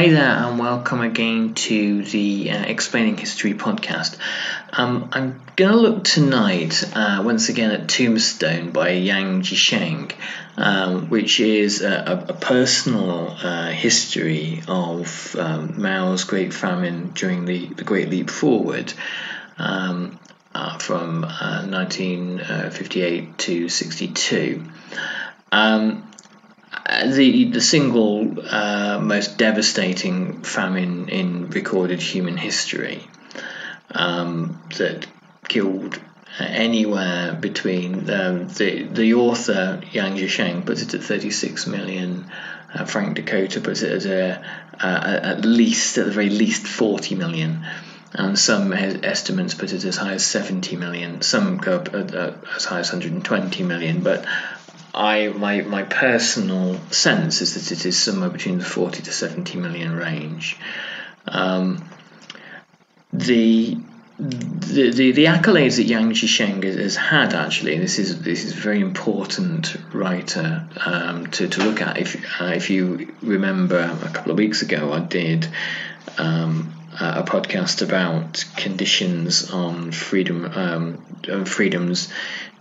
Hi there, and welcome again to the uh, Explaining History podcast. Um, I'm going to look tonight uh, once again at Tombstone by Yang Jisheng, um, which is a, a personal uh, history of um, Mao's Great Famine during the, the Great Leap Forward. Um, uh, from 1958 uh, to 62. Um, the the single uh, most devastating famine in recorded human history um, that killed anywhere between um, the the author Yang Jisheng puts it at 36 million. Uh, Frank Dikötter puts it as a, uh, at least at the very least 40 million and some estimates put it as high as 70 million. Some go up as high as 120 million, but I my my personal sense is that it is somewhere between the 40 to 70 million range. Um, the the, the, the accolades that Yang Jisheng has had actually, this is this is a very important writer um, to, to look at. If uh, if you remember a couple of weeks ago, I did um, a podcast about conditions on freedom um, freedoms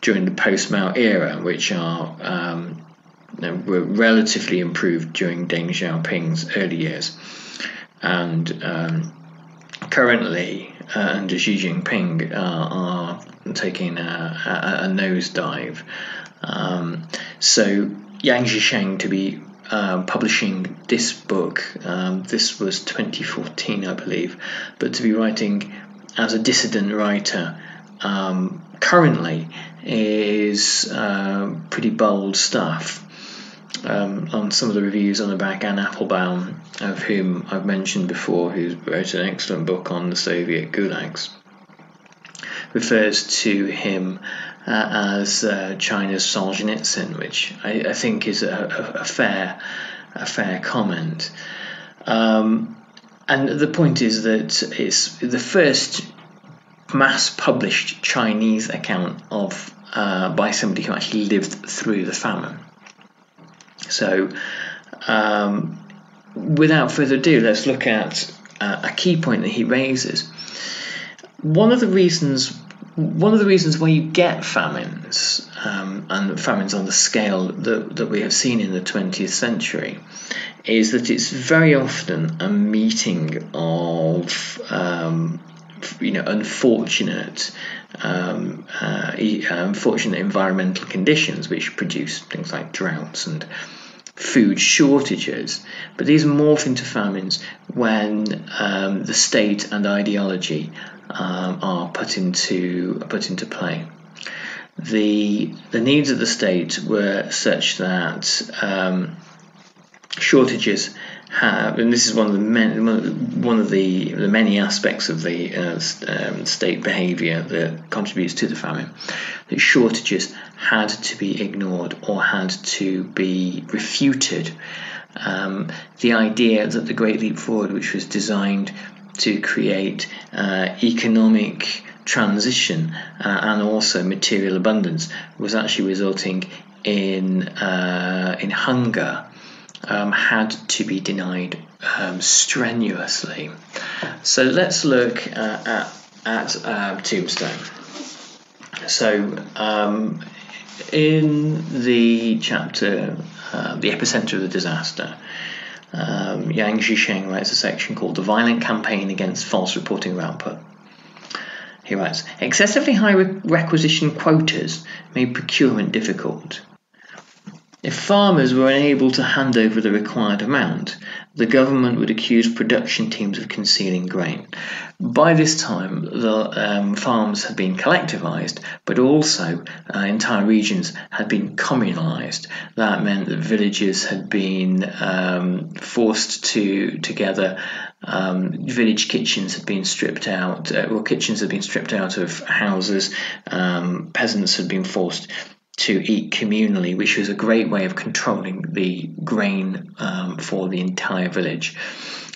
during the post Mao era, which are um, were relatively improved during Deng Xiaoping's early years, and um, currently uh, under Xi Jinping uh, are taking a, a, a nosedive. Um, so Yang Jisheng to be uh, publishing this book, um, this was 2014, I believe, but to be writing as a dissident writer um, currently is uh, pretty bold stuff. Um, on some of the reviews on the back, Anne Applebaum, of whom I've mentioned before, who wrote an excellent book on the Soviet gulags, refers to him uh, as uh, China's Solzhenitsyn, which I, I think is a, a, fair a fair comment. Um, and the point is that it's the first mass published Chinese account of uh, by somebody who actually lived through the famine. So, um, without further ado, let's look at uh, a key point that he raises. One of the reasons one of the reasons why you get famines um, and famines on the scale that, that we have seen in the 20th century is that it's very often a meeting of um, you know unfortunate um, uh, unfortunate environmental conditions which produce things like droughts and food shortages, but these morph into famines when um, the state and ideology um, are put into put into play. The the needs of the state were such that um, shortages have, and this is one of the men, one of the, the many aspects of the uh, um, state behaviour that contributes to the famine. That shortages had to be ignored or had to be refuted. Um, the idea that the Great Leap Forward, which was designed to create uh, economic transition uh, and also material abundance, was actually resulting in uh, in hunger um, had to be denied um, strenuously. So let's look uh, at, at uh, Tombstone. So um, in the chapter, uh, the epicenter of the disaster, um, Yang Jisheng writes a section called The Violent Campaign Against False Reporting of Output. He writes Excessively high requisition quotas made procurement difficult. If farmers were unable to hand over the required amount, the government would accuse production teams of concealing grain. By this time, the um, farms had been collectivized, but also uh, entire regions had been communalized. That meant that villages had been um, forced to together. Um, village kitchens had been stripped out, uh, well, kitchens had been stripped out of houses. Um, peasants had been forced to eat communally, which was a great way of controlling the grain um, for the entire village.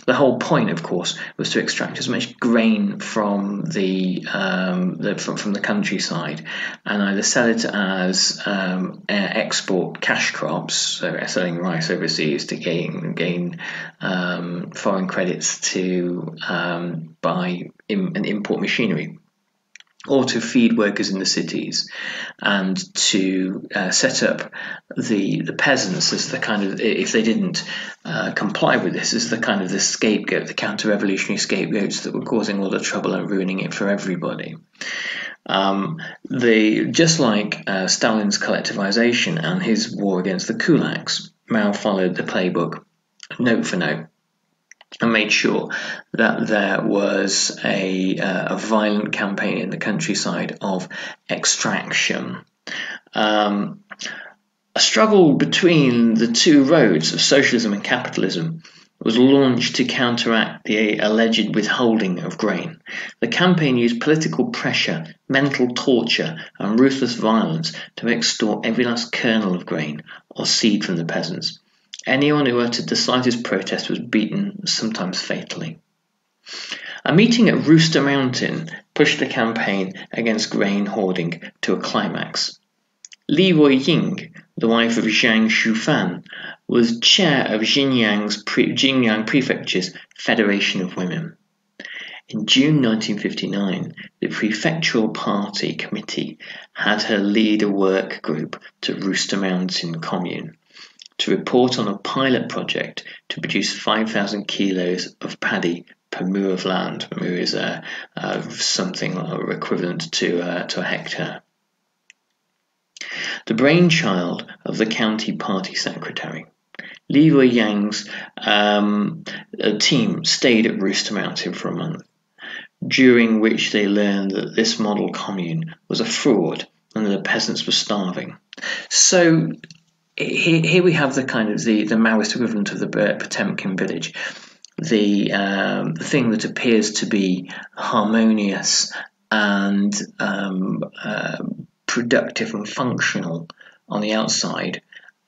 The whole point, of course, was to extract as much grain from the, um, the from, from, the countryside and either sell it as um, export cash crops, so selling rice overseas to gain gain um, foreign credits to um, buy in, and import machinery or to feed workers in the cities and to uh, set up the the peasants as the kind of if they didn't uh, comply with this as the kind of the scapegoat the counter-revolutionary scapegoats that were causing all the trouble and ruining it for everybody. Um, the just like uh, Stalin's collectivization and his war against the kulaks Mao followed the playbook note for note and made sure that there was a, uh, a violent campaign in the countryside of extraction. Um, a struggle between the two roads of socialism and capitalism was launched to counteract the alleged withholding of grain. The campaign used political pressure, mental torture, and ruthless violence to extort every last kernel of grain or seed from the peasants. Anyone who uttered the slightest protest was beaten, sometimes fatally. A meeting at Rooster Mountain pushed the campaign against grain hoarding to a climax. Li Ruiying, the wife of Zhang Shufan, was chair of Xinyang's pre- Prefecture's Federation of Women. In June 1959, the Prefectural Party Committee had her lead a work group to Rooster Mountain Commune to report on a pilot project to produce 5,000 kilos of paddy per mu of land. Mu is uh, uh, something equivalent to, uh, to a hectare. The brainchild of the county party secretary. Li Ruiying's um, team stayed at Rooster Mountain for a month, during which they learned that this model commune was a fraud and that the peasants were starving. So here, here we have the kind of the, the Maoist equivalent of the Potemkin village, the, um, thing that appears to be harmonious and um, uh, productive and functional on the outside,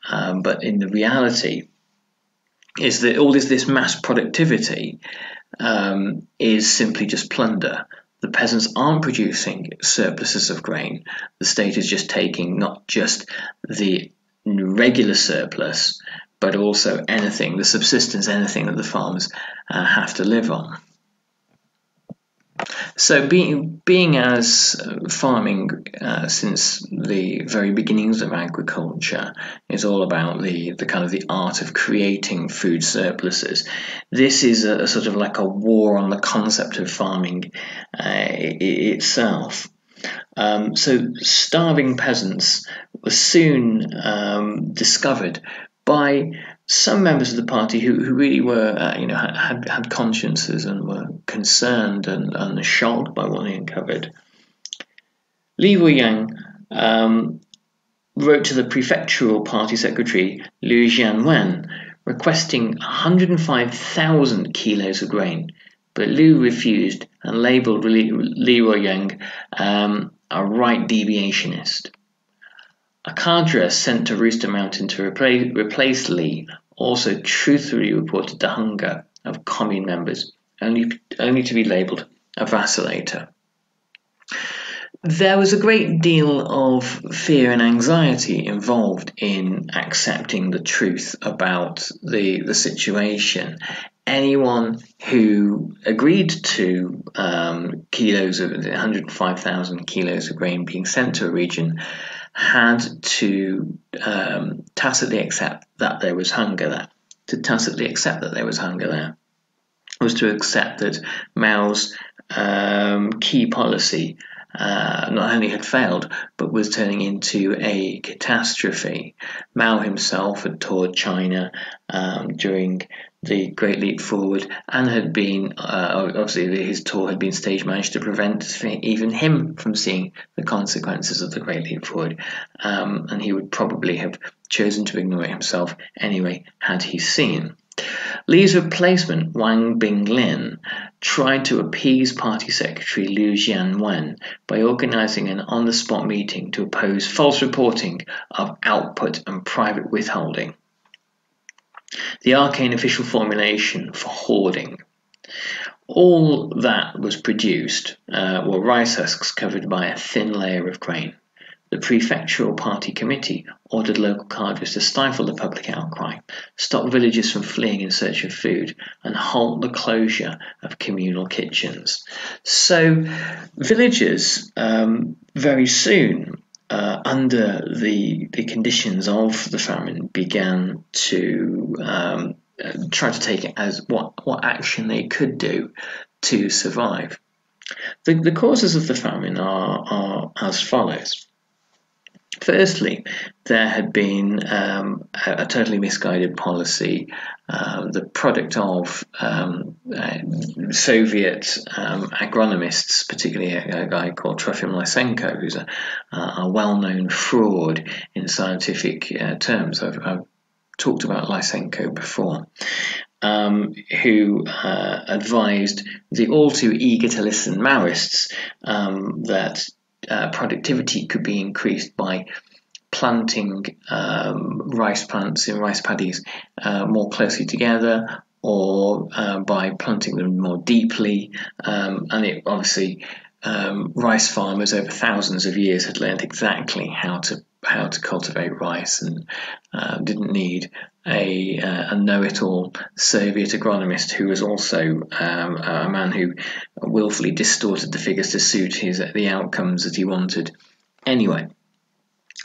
um, but in the reality is that all this this mass productivity um, is simply just plunder. The peasants aren't producing surpluses of grain. The state is just taking not just the regular surplus, but also anything, the subsistence, anything that the farmers uh, have to live on. So, being being as uh, farming uh, since the very beginnings of agriculture is all about the, the kind of the art of creating food surpluses. This is a, a sort of like a war on the concept of farming uh, itself. Um, so, starving peasants were soon um, discovered by some members of the party who, who really were, uh, you know, had, had consciences and were concerned and, and shocked by what they uncovered. Li Ruiying um, wrote to the prefectural party secretary Liu Jianwen requesting 105,000 kilos of grain, but Liu refused and labelled Li, Li Ruiying um, a right deviationist. A cadre sent to Rooster Mountain to replace, replace Li also truthfully reported the hunger of commune members, only, only to be labelled a vacillator. There was a great deal of fear and anxiety involved in accepting the truth about the, the situation. Anyone who agreed to um, kilos of 105,000 kilos of grain being sent to a region had to um, tacitly accept that there was hunger there. To tacitly accept that there was hunger there was to accept that Mao's um, key policy uh, not only had failed, but was turning into a catastrophe. Mao himself had toured China um, during the Great Leap Forward and had been, uh, obviously, his tour had been stage managed to prevent even him from seeing the consequences of the Great Leap Forward. Um, and he would probably have chosen to ignore it himself anyway had he seen. Li's replacement, Wang Binglin, tried to appease Party Secretary Liu Jianwen by organizing an on the spot meeting to oppose false reporting of output and private withholding. The arcane official formulation for hoarding. All that was produced uh, were rice husks covered by a thin layer of grain. the prefectural party committee ordered local cadres to stifle the public outcry, stop villagers from fleeing in search of food, and halt the closure of communal kitchens. So, villagers um, very soon, uh, under the the conditions of the famine, began to um, try to take as what what action they could do to survive. The, the causes of the famine are, are as follows. Firstly, there had been um, a, a, totally misguided policy, uh, the product of um, uh, Soviet um, agronomists, particularly a, a, guy called Trofim Lysenko, who's a, a well known fraud in scientific uh, terms. I've, I've, talked about Lysenko before. Um, who uh, advised the all too eager to listen Maoists um, that uh, productivity could be increased by planting um, rice plants in rice paddies uh, more closely together or uh, by planting them more deeply. Um, and it obviously, um, rice farmers over thousands of years had learned exactly how to how to cultivate rice and uh, didn't need a, uh, a know-it-all Soviet agronomist who was also um, a man who willfully distorted the figures to suit his the outcomes that he wanted. Anyway,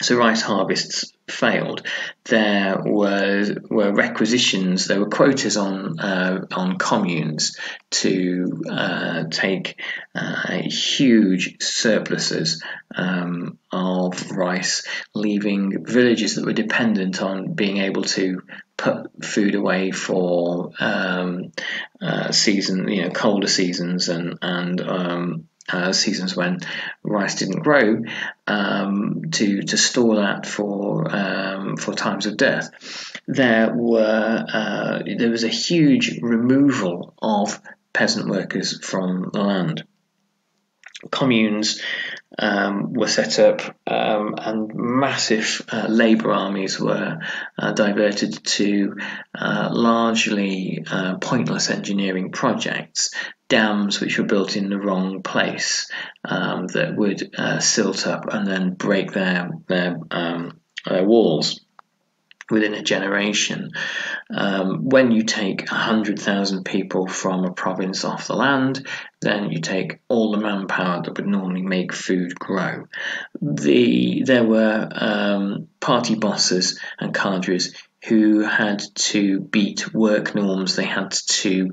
so rice harvests failed. There were were requisitions, there were quotas on uh, on communes to uh, take uh, huge surpluses um, of rice, leaving villages that were dependent on being able to put food away for um, uh, season, you know, colder seasons and and um, uh, seasons when rice didn't grow um, to to store that for um, for times of death. There were uh, there was a huge removal of peasant workers from the land. Communes um, were set up um, and massive uh, labour armies were uh, diverted to uh, largely uh, pointless engineering projects, dams which were built in the wrong place um, that would uh, silt up and then break their, their, um, their walls within a generation. Um, when you take 100,000 people from a province off the land, then you take all the manpower that would normally make food grow. The, there were um, party bosses and cadres who had to beat work norms, they had to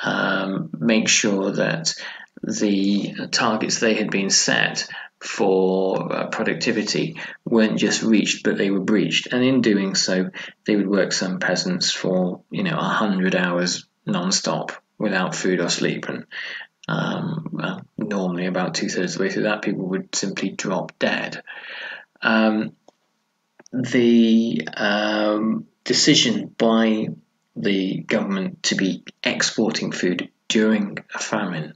um, make sure that the targets they had been set for uh, productivity weren't just reached but they were breached. And in doing so they would work some peasants for you know 100 hours non-stop without food or sleep. And um, well, normally about two-thirds of the way through that people would simply drop dead. Um, the um, decision by the government to be exporting food during a famine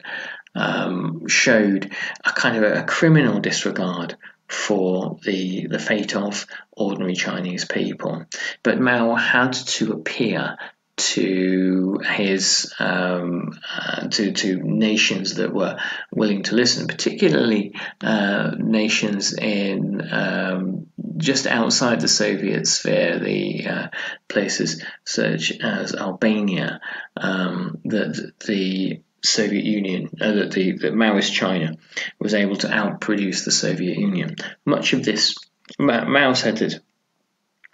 um, showed a kind of a criminal disregard for the the fate of ordinary Chinese people. But Mao had to appear to his um, uh, to to nations that were willing to listen, particularly uh, nations in um, just outside the Soviet sphere, the uh, places such as Albania, um, that the Soviet Union, uh, that the that Maoist China was able to outproduce the Soviet Union. Much of this, Mao said that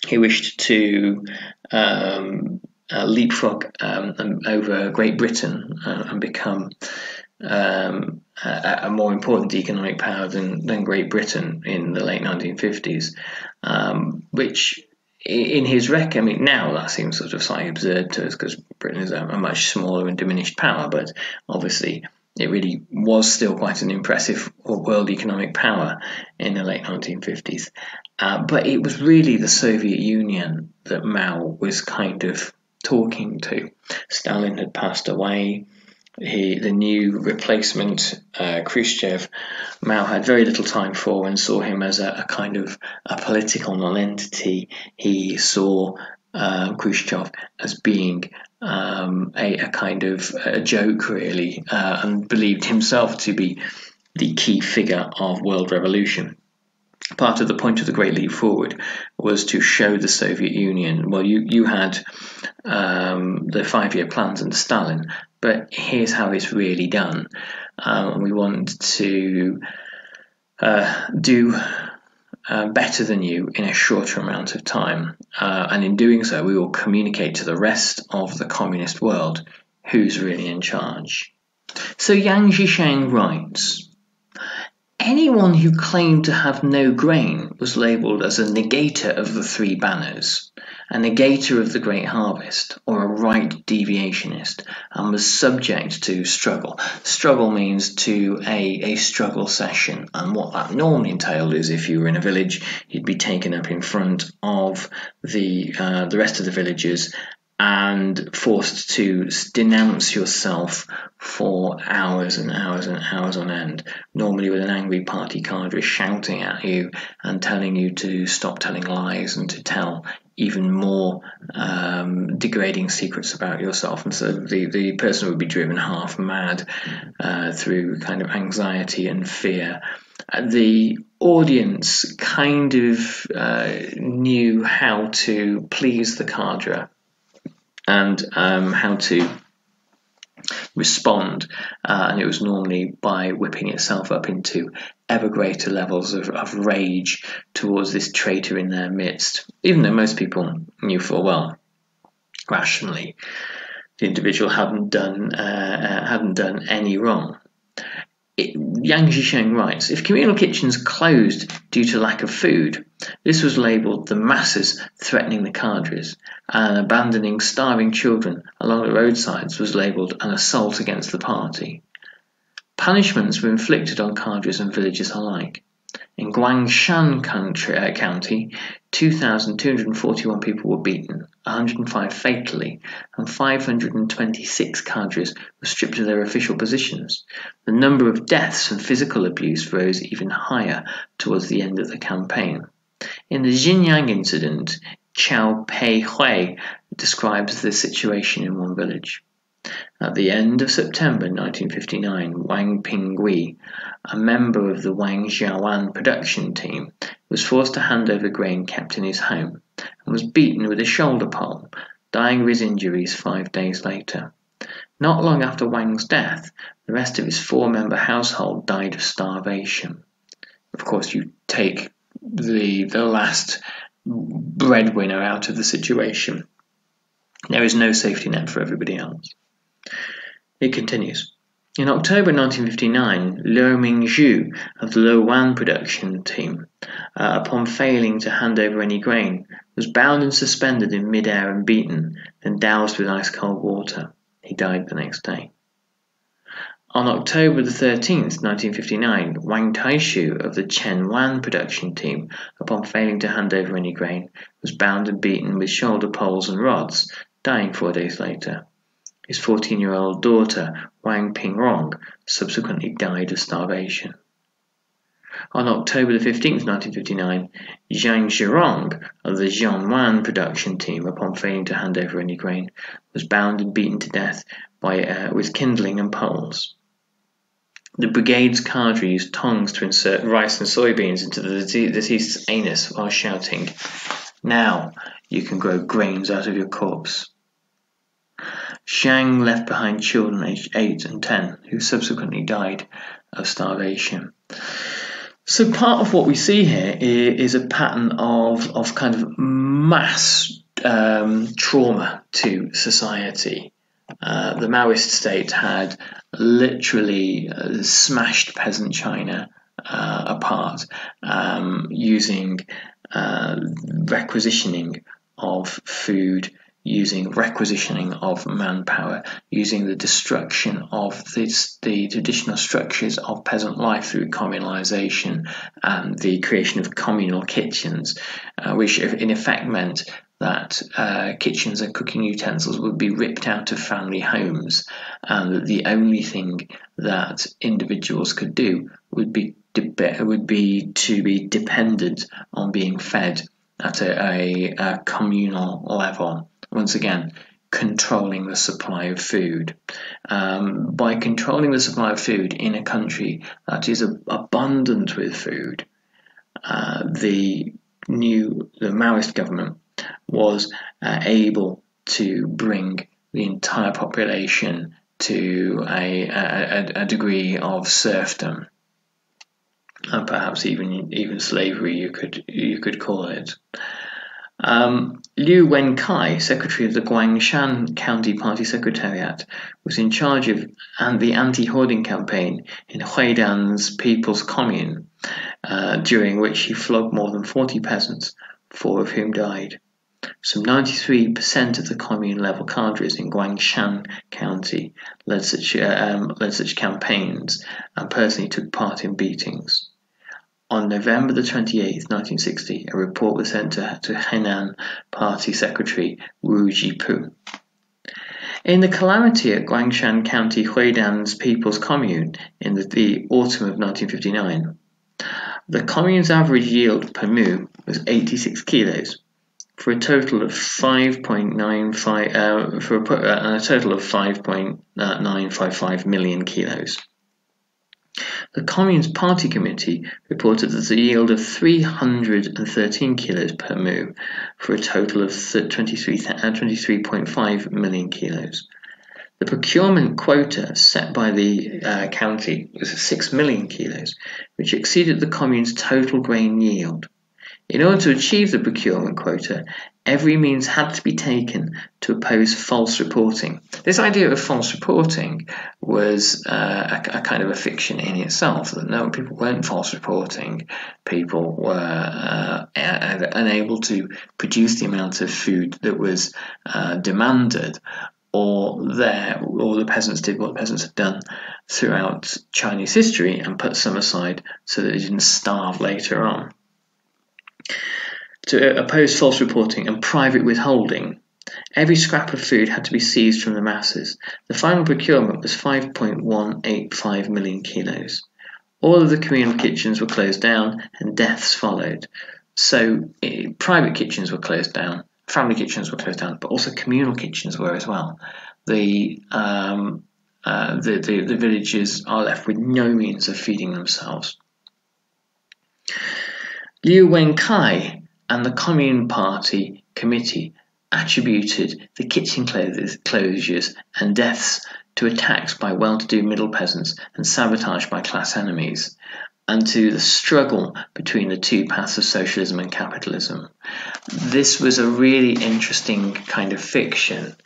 he wished to um, uh, leapfrog um, over Great Britain uh, and become um, a, a, more important economic power than, than Great Britain in the late 1950s, um, which in his rec, I mean, now that seems sort of slightly absurd to us because Britain is a, a, much smaller and diminished power, but obviously it really was still quite an impressive world economic power in the late 1950s. Uh, but it was really the Soviet Union that Mao was kind of talking to. Stalin had passed away he, the new replacement, uh, Khrushchev, Mao had very little time for and saw him as a, a kind of a political nonentity. He saw uh, Khrushchev as being um, a, a, kind of a joke, really, uh, and believed himself to be the key figure of world revolution. Part of the point of the Great Leap Forward was to show the Soviet Union. Well, you you had um, the five-year plans under Stalin, but here's how it's really done. Um, we want to uh, do uh, better than you in a shorter amount of time, uh, and in doing so, we will communicate to the rest of the communist world who's really in charge. So Yang Jisheng writes. Anyone who claimed to have no grain was labelled as a negator of the three banners, a negator of the great harvest, or a right deviationist, and was subject to struggle. Struggle means to a, a struggle session, and what that normally entailed is if you were in a village, you'd be taken up in front of the uh, the rest of the villagers and forced to denounce yourself for hours and hours and hours on end, normally with an angry party cadre shouting at you and telling you to stop telling lies and to tell even more um, degrading secrets about yourself. And so the, the person would be driven half mad uh, through kind of anxiety and fear. The audience kind of uh, knew how to please the cadre and um, how to respond. Uh, and it was normally by whipping itself up into ever greater levels of, of, rage towards this traitor in their midst, even though most people knew full well, rationally, the individual hadn't done uh, uh hadn't done any wrong. It, Yang Jisheng writes, if communal kitchens closed due to lack of food, this was labelled the masses threatening the cadres, and abandoning starving children along the roadsides was labelled an assault against the party. Punishments were inflicted on cadres and villagers alike. In Guangshan uh, County, 2,241 people were beaten, 105 fatally, and 526 cadres were stripped of their official positions. The number of deaths and physical abuse rose even higher towards the end of the campaign. In the Xinyang incident, Chao Pei Hui describes the situation in one village. At the end of September 1959, Wang Pingui, a member of the Wang Xiaoan production team, was forced to hand over grain kept in his home and was beaten with a shoulder pole, dying of his injuries five days later. Not long after Wang's death, the rest of his four member household died of starvation. Of course, you take the, the last breadwinner out of the situation. There is no safety net for everybody else. It continues. In October 1959, Liu Mingzhu of the Luowan production team, uh, upon failing to hand over any grain, was bound and suspended in midair and beaten, then doused with ice cold water. He died the next day. On October 13, 1959, Wang Taishu of the Chen Wan production team, upon failing to hand over any grain, was bound and beaten with shoulder poles and rods, dying four days later. His 14-year-old daughter, Wang Pingrong, subsequently died of starvation. On October 15, 1959, Zhang Zhirong of the Jianwan production team, upon failing to hand over any grain, was bound and beaten to death by, uh, with kindling and poles. The brigade's cadre used tongs to insert rice and soybeans into the deceased's anus while shouting, Now you can grow grains out of your corpse. Zhang left behind children aged 8 and 10 who subsequently died of starvation. So part of what we see here is a pattern of, of kind of mass um, trauma to society. Uh, the Maoist state had literally uh, smashed peasant China uh, apart um, using uh, requisitioning of food using requisitioning of manpower, using the destruction of this, the traditional structures of peasant life through communalisation and the creation of communal kitchens, uh, which in effect meant that uh, kitchens and cooking utensils would be ripped out of family homes, and that the only thing that individuals could do would be would be to be dependent on being fed at a, a, a communal level once again, controlling the supply of food. Um, by controlling the supply of food in a country that is abundant with food, uh, the new the Maoist government was uh, able to bring the entire population to a, a, a degree of serfdom and perhaps even even slavery you could you could call it. Um, Liu Wenkai, secretary of the Guangshan County Party Secretariat, was in charge of the anti-hoarding campaign in Huaidian's People's Commune, uh, during which he flogged more than 40 peasants, four of whom died. Some 93% of the commune-level cadres in Guangshan County led such, uh, um, led such campaigns and personally took part in beatings. On November 28, 1960, a report was sent to, to Henan Party Secretary Wu Jipu. In the calamity at Guangshan County Huaidian's People's Commune in the, the autumn of 1959, the commune's average yield per mu was 86 kilos, for a total of 5.95 uh, for a, uh, a total of 5.955 million kilos. The Commune's Party Committee reported that the yield of 313 kilos per mu for a total of 23.5 uh, million kilos. The procurement quota set by the uh, county was 6 million kilos, which exceeded the commune's total grain yield. In order to achieve the procurement quota, every means had to be taken to oppose false reporting. This idea of false reporting was uh, a, a, kind of a fiction in itself. That no, people weren't false reporting. People were uh, unable to produce the amount of food that was uh, demanded, or there, or the peasants did what the peasants had done throughout Chinese history and put some aside so that they didn't starve later on to oppose false reporting and private withholding. Every scrap of food had to be seized from the masses. The final procurement was 5.185 million kilos. All of the communal kitchens were closed down and deaths followed. So, eh, private kitchens were closed down, family kitchens were closed down, but also communal kitchens were as well. The, um, uh, the, the, the villagers are left with no means of feeding themselves. Liu Wenkai and the Commune Party committee attributed the kitchen closures and deaths to attacks by well-to-do middle peasants and sabotage by class enemies, and to the struggle between the two paths of socialism and capitalism. This was a really interesting kind of fiction,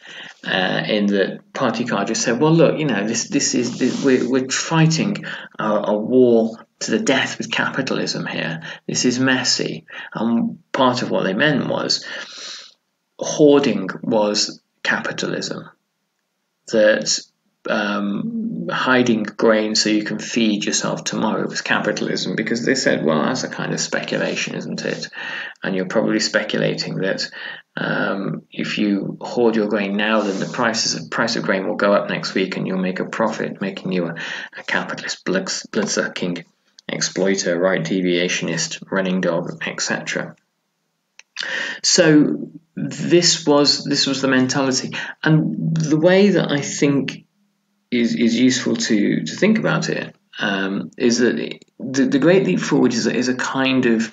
uh, in that Party cadres said, "Well, look, you know, this this is this, we're, we're fighting a, a war to the death with capitalism here. This is messy. And part of what they meant was hoarding was capitalism. That um, hiding grain so you can feed yourself tomorrow was capitalism because they said, well, that's a kind of speculation, isn't it? And you're probably speculating that um, if you hoard your grain now, then the prices price of grain will go up next week and you'll make a profit, making you a, a capitalist sucking exploiter, right deviationist, running dog, etc. So this was this was the mentality, and the way that I think is is useful to to think about it um, is that the, the Great Leap Forward is a, is a kind of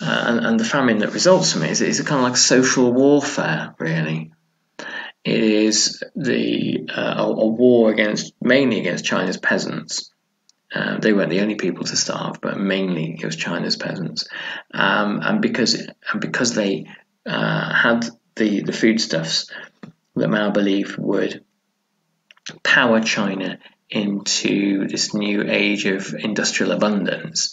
uh, and, and, the famine that results from it is, is a kind of like social warfare, really. It is the uh, a, a war against mainly against China's peasants um, they weren't the only people to starve, but mainly it was China's peasants. Um, and because and because they uh, had the the foodstuffs that Mao believed would power China into this new age of industrial abundance,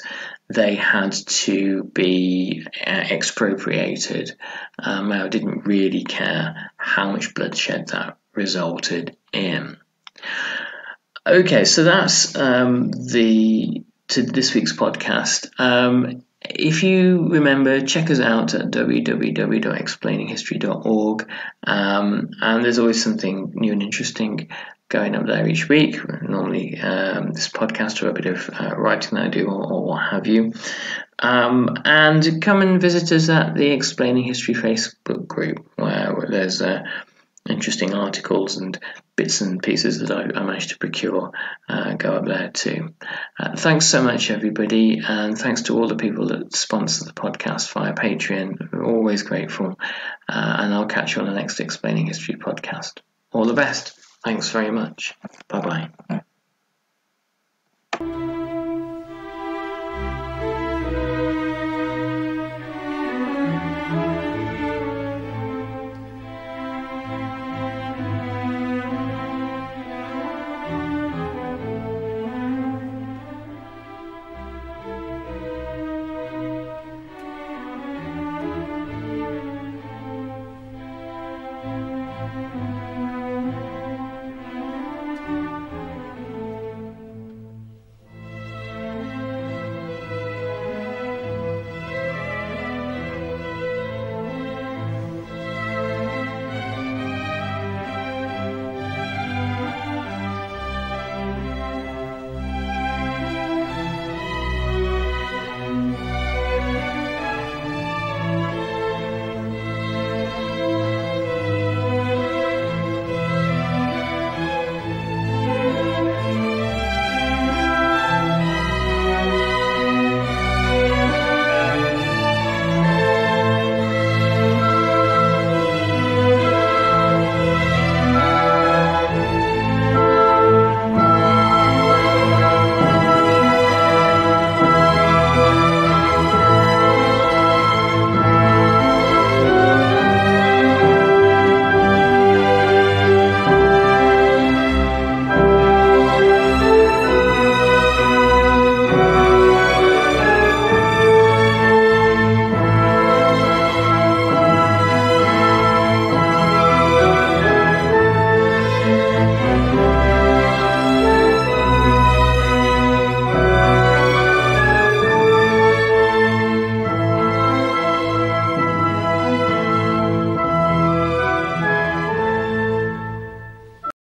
they had to be uh, expropriated. Uh, Mao didn't really care how much bloodshed that resulted in. Okay, so that's um, the to this week's podcast. Um, if you remember, check us out at www.explaininghistory.org, um, and there's always something new and interesting going up there each week. Normally, um, this podcast or a bit of uh, writing that I do, or, or what have you. Um, and come and visit us at the Explaining History Facebook group, where, there's uh, interesting articles and bits and pieces that I, I managed to procure uh, go up there too. Uh, thanks so much, everybody, and thanks to all the people that sponsor the podcast via Patreon. We're always grateful, uh, and I'll catch you on the next Explaining History podcast. All the best. Thanks very much. Bye bye.